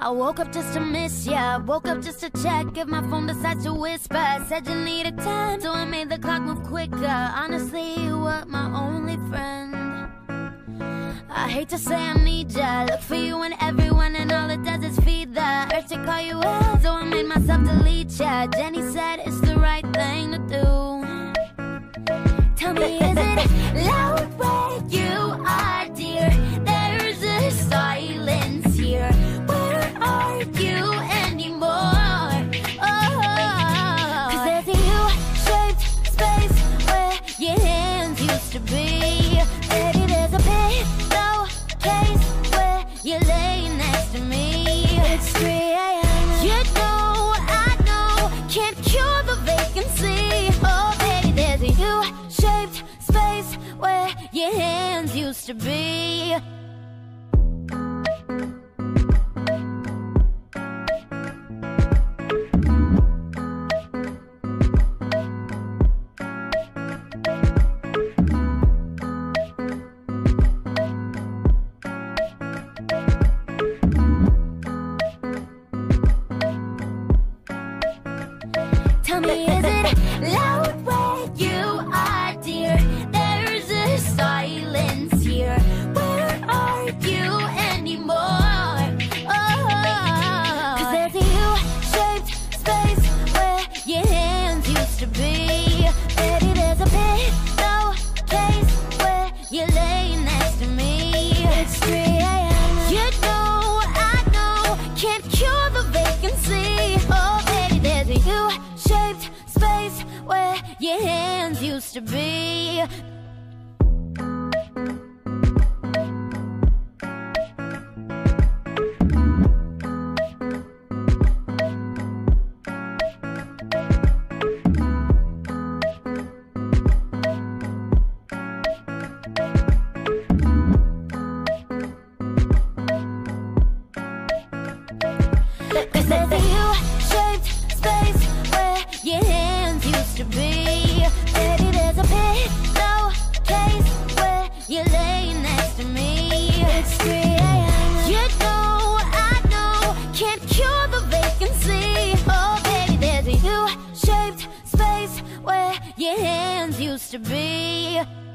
I woke up just to miss ya. Woke up just to check if my phone decides to whisper. Said you needed time, so I made the clock move quicker. Honestly, you were my only friend. I hate to say I need ya. Look for you and everyone, and all it does is feed the urge to call you out. So I made myself delete ya. Jenny said it's the right space where your hands used to be. Used to be. to be.